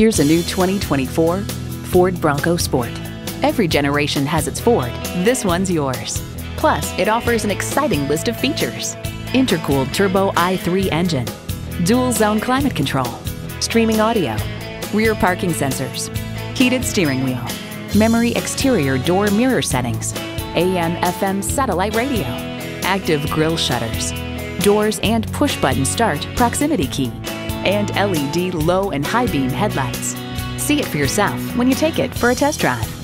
Here's a new 2024 Ford Bronco Sport. Every generation has its Ford. This one's yours. Plus, it offers an exciting list of features. Intercooled turbo i3 engine, dual zone climate control, streaming audio, rear parking sensors, heated steering wheel, memory exterior door mirror settings, AM FM satellite radio, active grille shutters, doors and push button start proximity key, and LED low and high beam headlights. See it for yourself when you take it for a test drive.